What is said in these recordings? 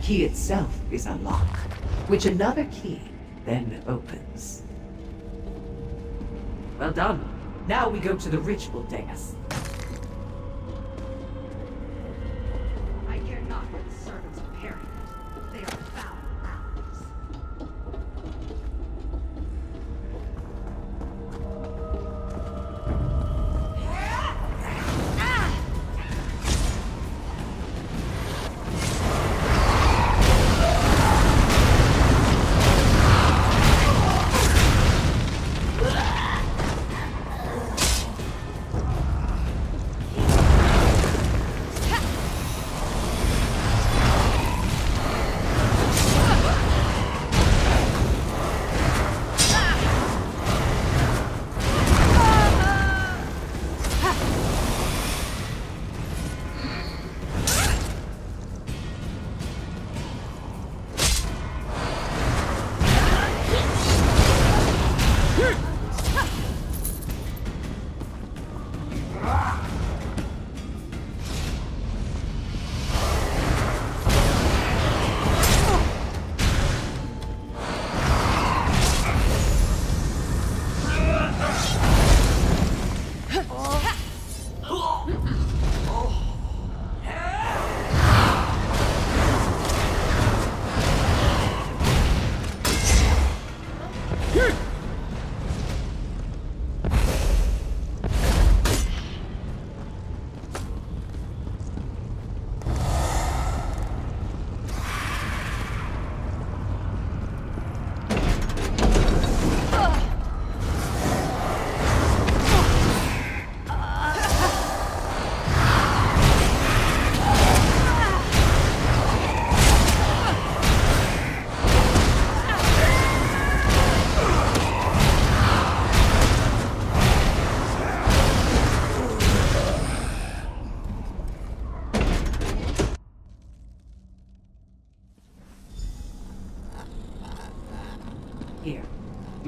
key itself is a lock, which another key then opens. Well done. Now we go to the ritual dais.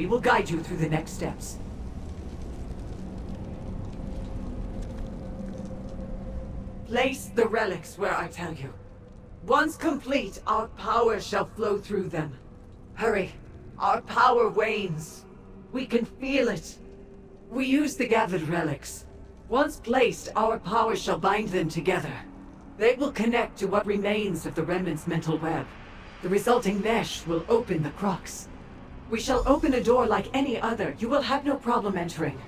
Will guide you through the next steps. Place the relics where I tell you. Once complete, our power shall flow through them. Hurry, our power wanes. We can feel it. We use the gathered relics. Once placed, our power shall bind them together. They will connect to what remains of the Remnant's mental web. The resulting mesh will open the crux. We shall open a door like any other. You will have no problem entering.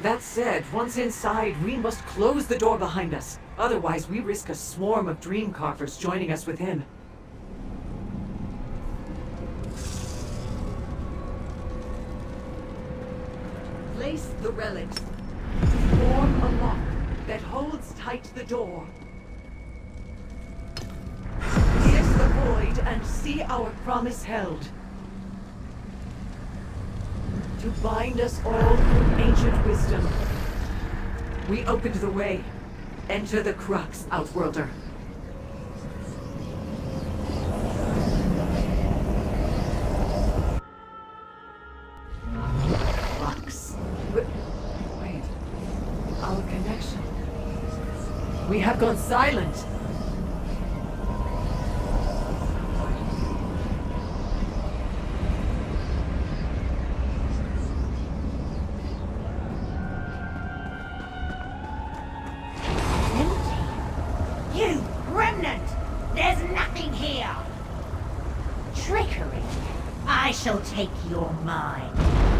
That said, once inside, we must close the door behind us. Otherwise, we risk a swarm of dream carvers joining us within. Place the relics form a lock that holds tight the door. Pierce the void and see our promise held. To bind us all through ancient wisdom. We opened the way. Enter the crux, Outworlder. Crux. Wait. Our connection. We have gone silent. I shall take your mind.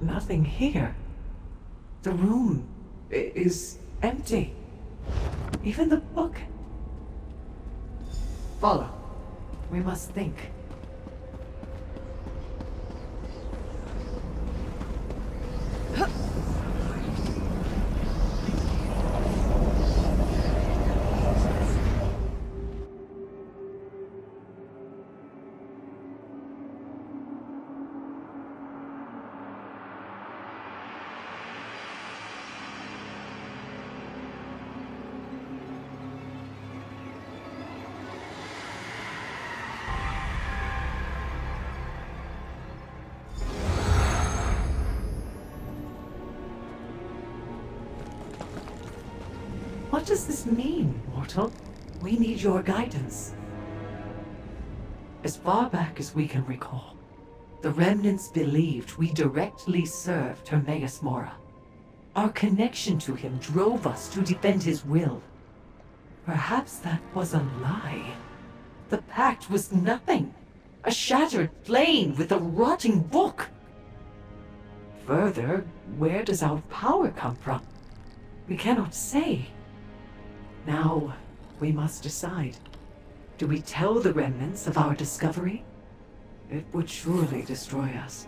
Nothing here. The room is empty. Even the book. Follow. We must think. What does this mean, mortal? We need your guidance. As far back as we can recall, the remnants believed we directly served Hermaeus Mora. Our connection to him drove us to defend his will. Perhaps that was a lie. The pact was nothing. A shattered plane with a rotting book. Further, where does our power come from? We cannot say. Now, we must decide. Do we tell the remnants of our discovery? It would surely destroy us.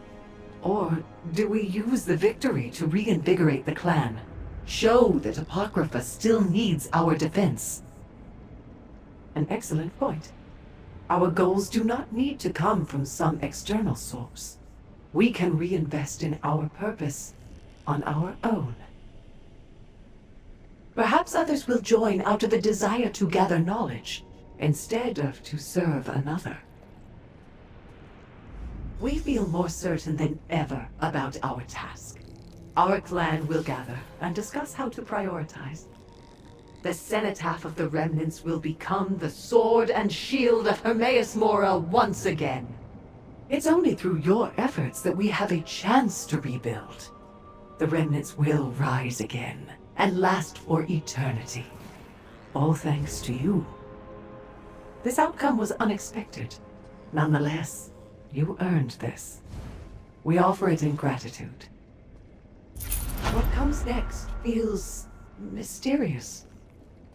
Or do we use the victory to reinvigorate the clan? Show that Apocrypha still needs our defense? An excellent point. Our goals do not need to come from some external source. We can reinvest in our purpose on our own. Perhaps others will join out of a desire to gather knowledge, instead of to serve another. We feel more certain than ever about our task. Our clan will gather and discuss how to prioritize. The cenotaph of the remnants will become the sword and shield of Hermaeus Mora once again. It's only through your efforts that we have a chance to rebuild. The remnants will rise again and last for eternity. All thanks to you. This outcome was unexpected. Nonetheless, you earned this. We offer it in gratitude. What comes next feels mysterious.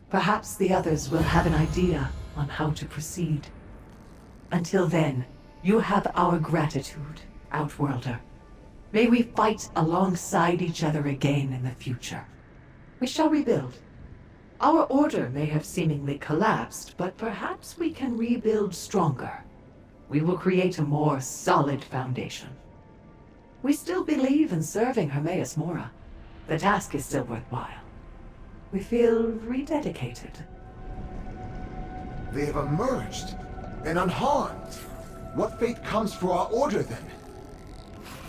Perhaps the others will have an idea on how to proceed. Until then, you have our gratitude, Outworlder. May we fight alongside each other again in the future. We shall rebuild. Our order may have seemingly collapsed, but perhaps we can rebuild stronger. We will create a more solid foundation. We still believe in serving Hermaeus Mora. The task is still worthwhile. We feel rededicated. They have emerged and unharmed. What fate comes for our order then?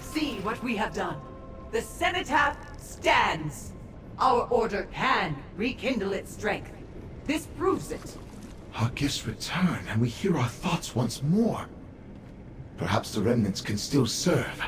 See what we have done. The Cenotaph stands. Our order can rekindle its strength. This proves it. Our gifts return and we hear our thoughts once more. Perhaps the remnants can still serve.